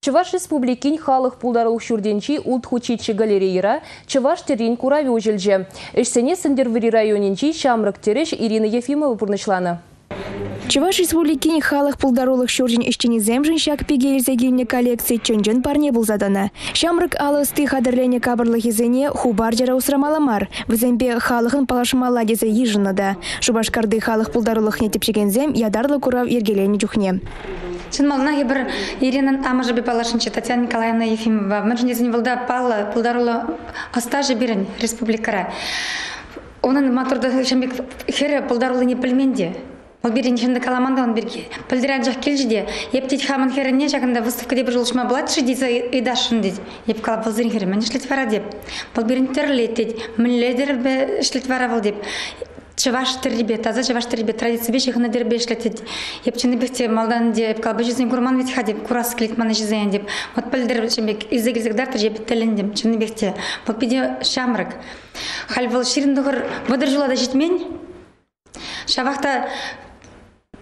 Чываш республикин халық пулдарылық шүрденчи ұлт хучичи галереяра Чываш терин курави ужілже. Эшсене Сындервери районинчи Шамрак тереш Ирина Ефимова пурнышланы. Чуваш республикин халық пулдарулық шуржин іштені земжін шак пегелізегенне коллекции чөнжін парне бұлзаданы. Шамрык алысты қадырлене кабырлық езене хубар жара усрамаламар. Візембе халықын палашымала дезе ежінады. Шубашкарды халық пулдарулық нетепшеген зем ядарлы курав ергелені жүхне. Чын мална бір Ирина амажы бепалашынчы Татьяна Николаевна Ефимова. Мөржінезін вылда пала пулдарулы астажы берін республикара. Оның матурда шамбек хері пулдарулы не пілменде. Ол берен шынды каламанда он берге. Пілдірән жақ келжіде. Ептет хамын херіне жақында выставка деп жылышма бұлатшы дейсі идашын дейді. Еп кала бұл зірін хері мен ішлет вара деп. Бұл берен тірлет дейді. Мінледер ішлет вара бұл деп чываш тірребе таза чываш тірребе традиция беш ихна дербе эшлетет епчене бехте малдан деп калбы жүзен курман ведь хадеп курас клит маны жизен деп вот пылдыр чембек изег изег дар тіржеп телендем чыны бехте вот биде шамрак хал был ширин дугыр выдыр жулада жетмен шавахта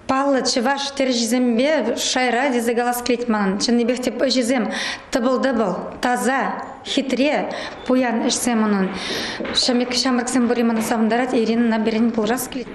Паллы чываш тер жизембе шайра дизе галас клетманын. Чыны бехте жизем тыбыл-дыбыл, таза, хитре, пуян ішсем оның. Шамек шамрыксен бұриманы савындарат, Ирина наберен бұл рас клет.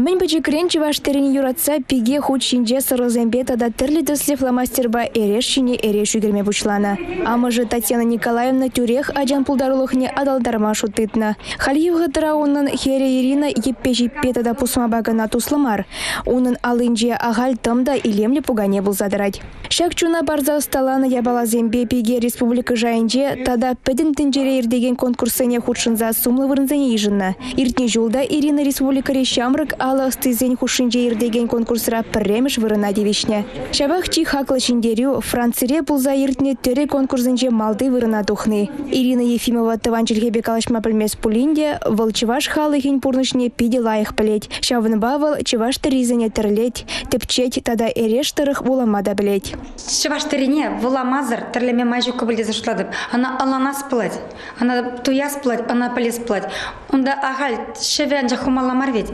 Мен бәжікірен чываштерін юратса, пиге худ шинже сырылзембе тада тірлі төсле фломастерба эреш шине эреш үгірме бұшланы. Амыжы Татьяна Николаевна тюрех аджан пулдарлықне адалдарма шутытны. Халиев ғытыра оның хере Ирина еппе жиппе тада пусма багана туслымар. Оның алынже ағал тымда илемлі пугане бұлзадырад. Шак чуна барза сталаны ябала зембе пиге республика жайынже тада пәдін тінжере ердеген конкурсыне худшынза сумлы вырынзане ежінна. Иртне жолда Ирина республика решамрык ала стызен хушинже ирдеген конкурсра пірреміш вырына девишне. Шабах чи хаклы шиндерю Францире пулза иртне төре конкурсынже малды вырына тухны. Ирина Ефимова тыванчылге бекалашма пілмес пулинде волчеваш халы хин пурнышне пиде лайық білет. Шавын бавыл чеваш тыризіне тірлет, тепчет тада эреш тырых буламада білет. Чеваш тырине вуламазыр тірлеме майжу көбілде зашладып. Ана алана сплать, ана туя сплать, ана поле сплать. Онда ағал шевен жахумаламар ведь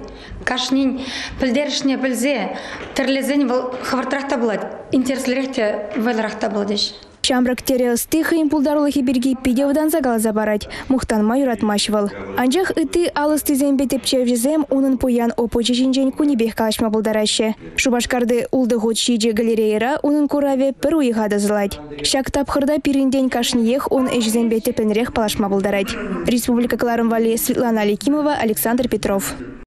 кашнин пілдерішне білзе тірлезен бұл хвартрахта болады интереслерехте вайлрахта болады Шамрак тере ыстыхы импулдарлы берги пидевдан загалза барать. Мухтан майурат машвал. Анжах ыты алысты зембе тепчевжезем унын пуян опочи жинжен кунибех калашма булдараще. Шубашкарды улды год шиже галереяра унын кураве пір уйғады зылать. Шак тапхырда пирінден кашниех он эжзембе тепенрех палашма булдарать. Республика Кларым Вали Светлана Аликимова, Александр Петров.